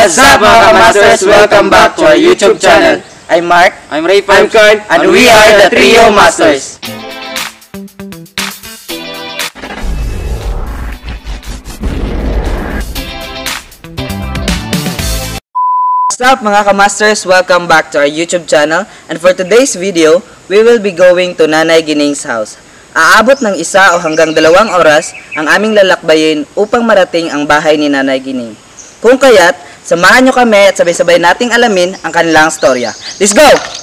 What's up mga kamasters? Welcome back to our YouTube channel. I'm Mark. I'm Ray I'm Kurt. And we are the Trio Masters. What's up mga kamasters? Welcome back to our YouTube channel. And for today's video, we will be going to Nanay Gining's house. Aabot ng isa o hanggang dalawang oras ang aming lalakbayin upang marating ang bahay ni Nanay Gining. Kung kaya't, samahan nyo kami at sabay-sabay nating alamin ang kanilang storya. Let's go!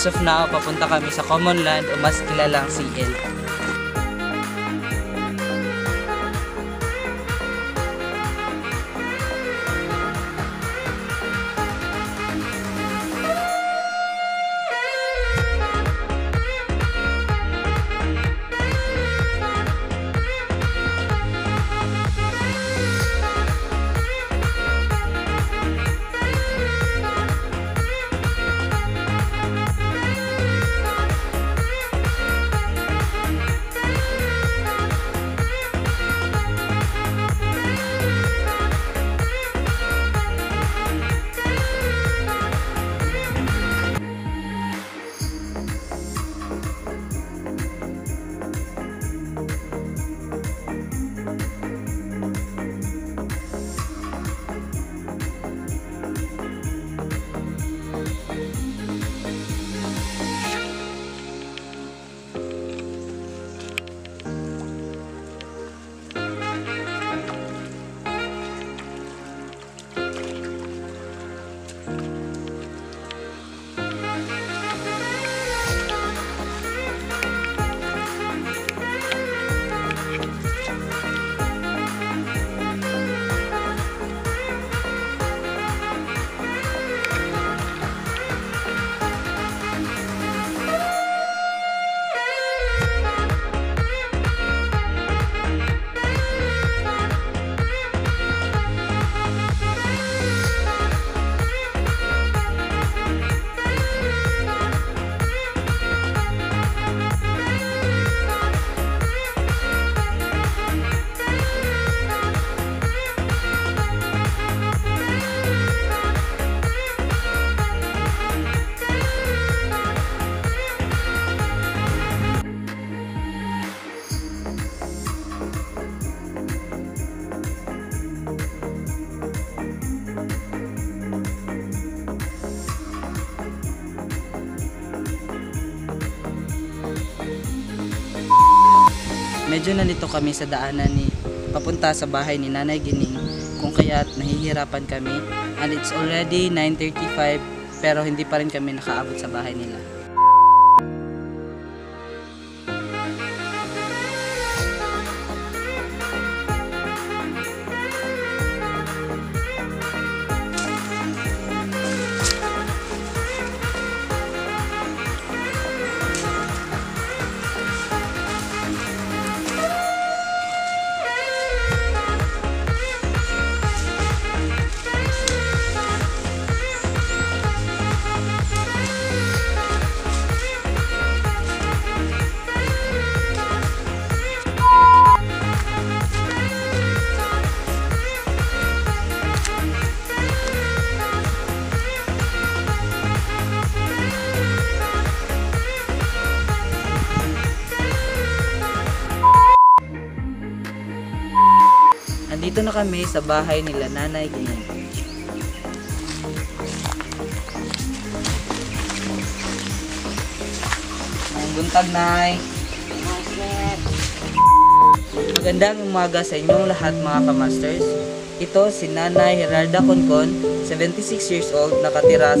As of now, papunta kami sa Common Land o mas kilalang CL. Medyo nalito kami sa daanan ni papunta sa bahay ni Nanay Gining kung kaya't nahihirapan kami and it's already 9.35 pero hindi pa rin kami nakaabot sa bahay nila. Kami sa bahay nila Nanay Gining. Ang buntag, Nay. Magandang umaga sa inyong lahat mga kamasters. Ito si Nanay Gerarda Concon, 76 years old, nakatira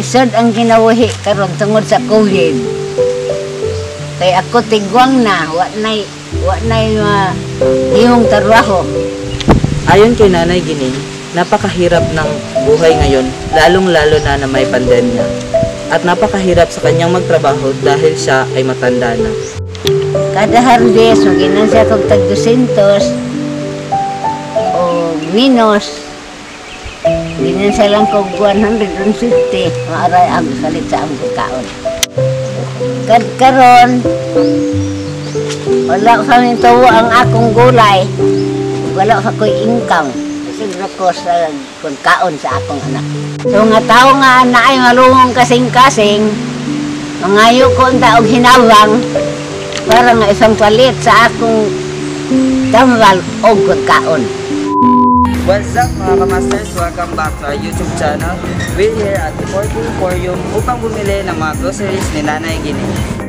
Isod ang ginawahi karon tungod sa COVID. Kay ako tigwang na, wa nay wa nay uh, iyong trabaho. Ayon kay Nanay Gining, napakahirap ng buhay ngayon, lalong-lalo na na may pandemya. At napakahirap sa kanyang magtrabaho dahil siya ay matanda na. Kada harvest, maginan siya kog tag 200 o minus. Ginan siya lang kog 150. Maaray ang salit sa ang kaon. Kad karon wala sa amin tuwa ang akong gulay. Wala sa ko'y income. Siguro ko sa pagkaon sa akong anak. So nga tao nga na ay malungong kasing-kasing, mangayo ko ang taong hinawang, para nga isang palit sa akong tambal o pagkaon. What's up mga kamasters? Welcome back to our YouTube channel. We're here at the 14 Emporium upang bumili ng mga groceries ni Nanay Gining.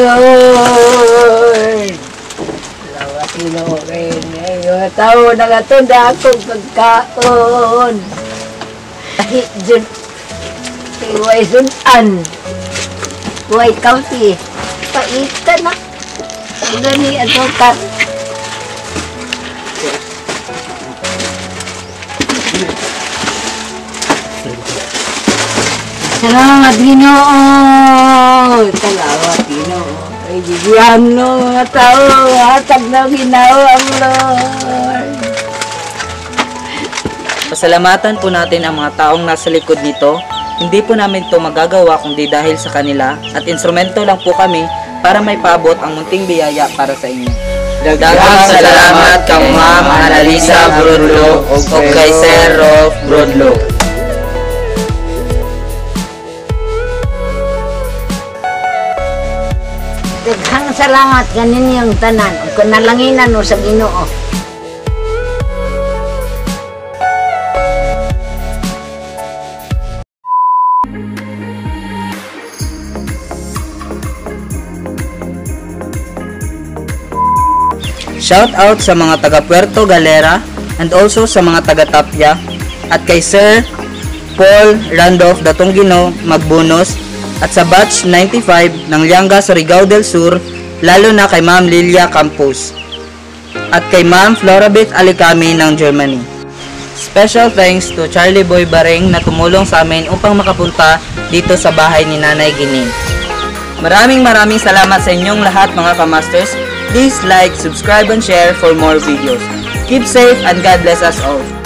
Lord! Lawa sinurin. Ngayon, tao nagatunda akong pagkaon. Kahit dyan, iway sunan. Iway kaunti. Paita na. Gani ang sukat. Salamat, Ginoo! Salamat, Ginoo! Ay, bigyan no, mga tao, hatag na ginawa ang Lord. Pasalamatan po natin ang mga taong nasa likod nito. Hindi po namin ito magagawa kundi dahil sa kanila at instrumento lang po kami para may paabot ang munting biyaya para sa inyo. Daghang salamat kang Ma'am Annalisa Brodlo o kay Sir Rolf Brodlo. Daghang salamat ganin yung tanan. Kung nalanginan mo sa ginoo. Shout out sa mga taga Puerto Galera and also sa mga taga Tapia at kay Sir Paul Randolph Datongino Magbunos at sa batch 95 ng Lianga Surigao del Sur lalo na kay Ma'am Lilia Campos at kay Ma'am Florabeth Alicami ng Germany. Special thanks to Charlie Boy Bareng na tumulong sa amin upang makapunta dito sa bahay ni Nanay Gining. Maraming maraming salamat sa inyong lahat mga kamasters. Please like, subscribe, and share for more videos. Keep safe and God bless us all.